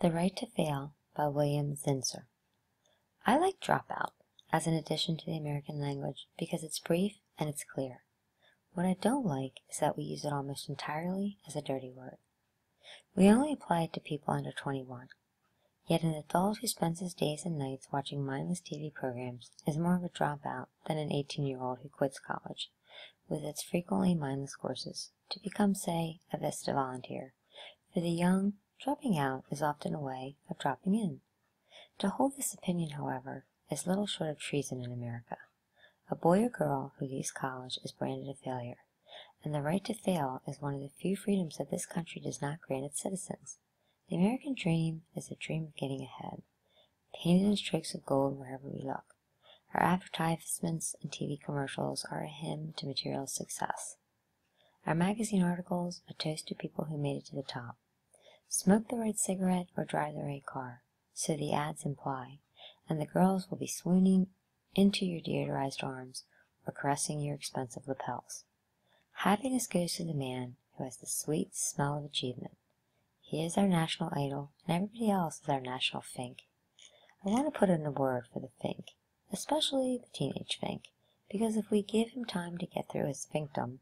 The Right to Fail by William Zinsser. I like dropout as an addition to the American language because it's brief and it's clear. What I don't like is that we use it almost entirely as a dirty word. We only apply it to people under 21. Yet an adult who spends his days and nights watching mindless TV programs is more of a dropout than an 18 year old who quits college, with its frequently mindless courses, to become, say, a VISTA volunteer. For the young, dropping out is often a way of dropping in. To hold this opinion, however, is little short of treason in America. A boy or girl who leaves college is branded a failure, and the right to fail is one of the few freedoms that this country does not grant its citizens. The American dream is a dream of getting ahead, painted in streaks of gold wherever we look. Our advertisements and TV commercials are a hymn to material success. Our magazine articles a toast to people who made it to the top. Smoke the right cigarette or drive the right car, so the ads imply, and the girls will be swooning into your deodorized arms or caressing your expensive lapels. Happiness goes to the man who has the sweet smell of achievement. He is our national idol, and everybody else is our national fink. I want to put in a word for the fink, especially the teenage fink, because if we give him time to get through his finkdom,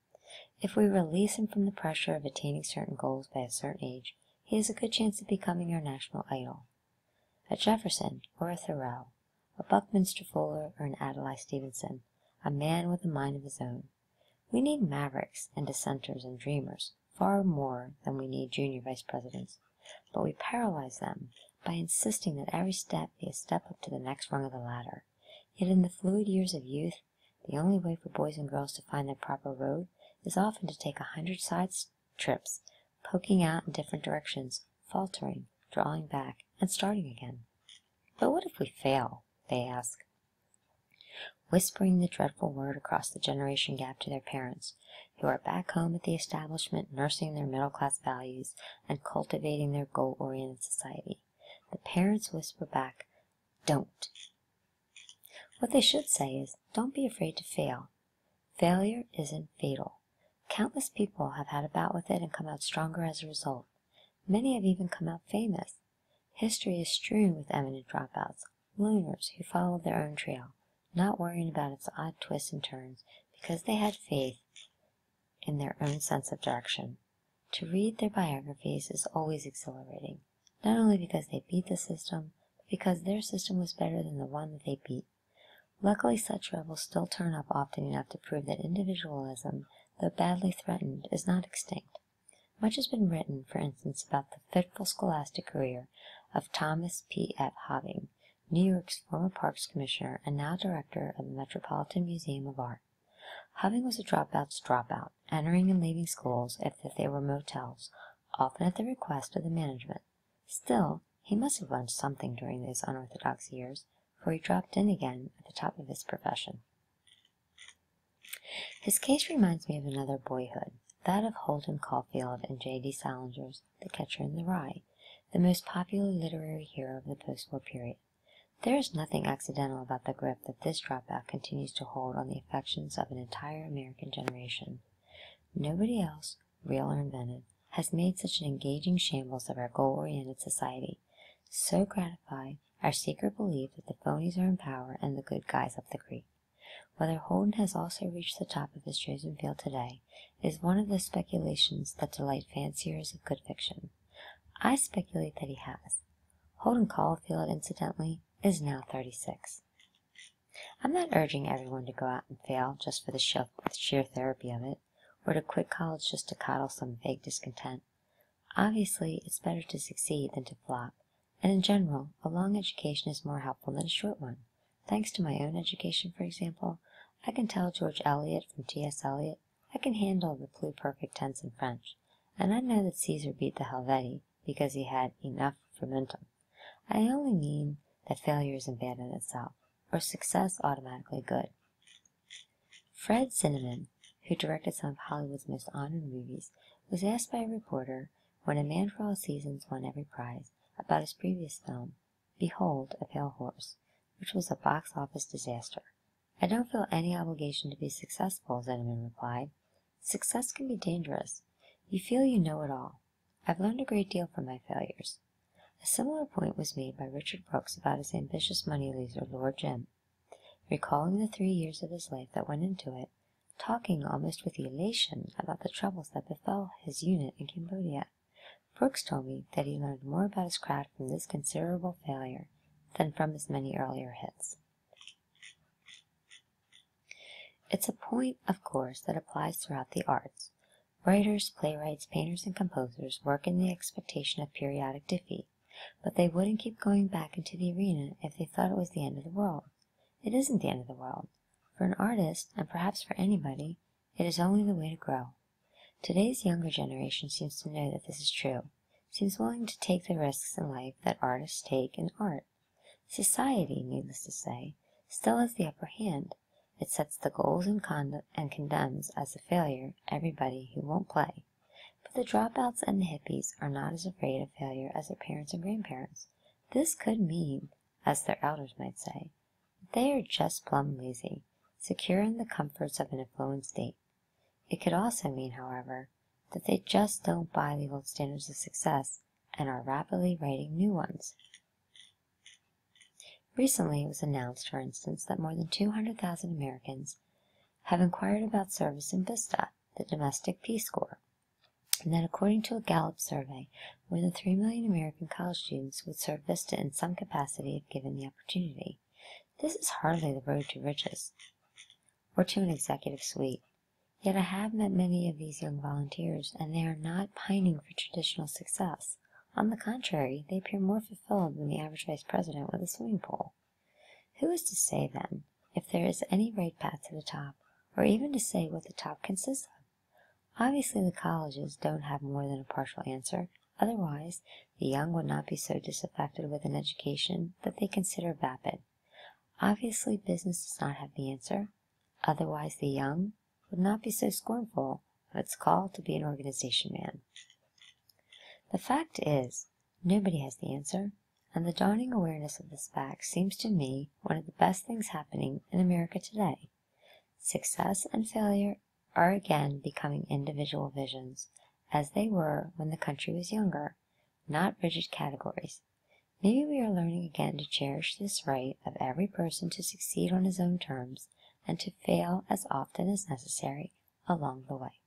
if we release him from the pressure of attaining certain goals by a certain age, he has a good chance of becoming our national idol. A Jefferson or a Thoreau, a Buckminster Fuller or an Adlai Stevenson, a man with a mind of his own. We need mavericks and dissenters and dreamers far more than we need junior vice presidents, but we paralyze them by insisting that every step be a step up to the next rung of the ladder. Yet in the fluid years of youth, the only way for boys and girls to find their proper road is often to take a hundred side trips poking out in different directions, faltering, drawing back, and starting again. But what if we fail? they ask. Whispering the dreadful word across the generation gap to their parents, who are back home at the establishment nursing their middle class values and cultivating their goal oriented society. The parents whisper back, Don't. What they should say is, Don't be afraid to fail. Failure isn't fatal. Countless people have had a bout with it and come out stronger as a result. Many have even come out famous. History is strewn with eminent dropouts, loners who followed their own trail, not worrying about its odd twists and turns, because they had faith in their own sense of direction. To read their biographies is always exhilarating, not only because they beat the system, but because their system was better than the one that they beat. Luckily, such rebels still turn up often enough to prove that individualism though badly threatened, is not extinct. Much has been written, for instance, about the fitful scholastic career of Thomas P. F. Hoving, New York's former Parks Commissioner and now Director of the Metropolitan Museum of Art. Hoving was a dropout's dropout, entering and leaving schools as if they were motels, often at the request of the management. Still, he must have learned something during those unorthodox years, for he dropped in again at the top of his profession. His case reminds me of another boyhood, that of Holden Caulfield and J. D. Salinger's The Catcher in the Rye, the most popular literary hero of the post-war period. There is nothing accidental about the grip that this dropout continues to hold on the affections of an entire American generation. Nobody else, real or invented, has made such an engaging shambles of our goal-oriented society, so gratified our secret belief that the phonies are in power and the good guys up the creek. Whether Holden has also reached the top of his chosen field today is one of the speculations that delight fanciers of good fiction. I speculate that he has. Holden Caulfield, incidentally, is now 36. I'm not urging everyone to go out and fail just for the sheer therapy of it, or to quit college just to coddle some vague discontent. Obviously, it's better to succeed than to flop, and in general, a long education is more helpful than a short one. Thanks to my own education, for example, I can tell George Eliot from T.S. Eliot, I can handle the pluperfect tense in French, and I know that Caesar beat the Helvetii because he had enough frumentum. I only mean that failure isn't bad in itself, or success automatically good. Fred Zinnemann, who directed some of Hollywood's most honored movies, was asked by a reporter, when A Man for All Seasons won every prize, about his previous film, Behold a Pale Horse which was a box office disaster. I don't feel any obligation to be successful, Zinnemann replied. Success can be dangerous. You feel you know it all. I've learned a great deal from my failures. A similar point was made by Richard Brooks about his ambitious money loser, Lord Jim. Recalling the three years of his life that went into it, talking almost with elation about the troubles that befell his unit in Cambodia, Brooks told me that he learned more about his craft from this considerable failure than from his many earlier hits. It's a point, of course, that applies throughout the arts. Writers, playwrights, painters, and composers work in the expectation of periodic defeat, but they wouldn't keep going back into the arena if they thought it was the end of the world. It isn't the end of the world. For an artist, and perhaps for anybody, it is only the way to grow. Today's younger generation seems to know that this is true, seems willing to take the risks in life that artists take in art. Society, needless to say, still has the upper hand. It sets the goals and, and condemns as a failure everybody who won't play. But the dropouts and the hippies are not as afraid of failure as their parents and grandparents. This could mean, as their elders might say, that they are just plumb lazy, secure in the comforts of an affluent state. It could also mean, however, that they just don't buy the old standards of success and are rapidly writing new ones. Recently it was announced, for instance, that more than 200,000 Americans have inquired about service in VISTA, the Domestic Peace Corps, and that according to a Gallup survey, more than 3 million American college students would serve VISTA in some capacity if given the opportunity. This is hardly the road to riches or to an executive suite. Yet I have met many of these young volunteers, and they are not pining for traditional success. On the contrary, they appear more fulfilled than the average vice president with a swimming pool. Who is to say, then, if there is any right path to the top, or even to say what the top consists of? Obviously, the colleges don't have more than a partial answer. Otherwise, the young would not be so disaffected with an education that they consider vapid. Obviously, business does not have the answer. Otherwise, the young would not be so scornful of its call to be an organization man. The fact is, nobody has the answer, and the dawning awareness of this fact seems to me one of the best things happening in America today. Success and failure are again becoming individual visions, as they were when the country was younger, not rigid categories. Maybe we are learning again to cherish this right of every person to succeed on his own terms and to fail as often as necessary along the way.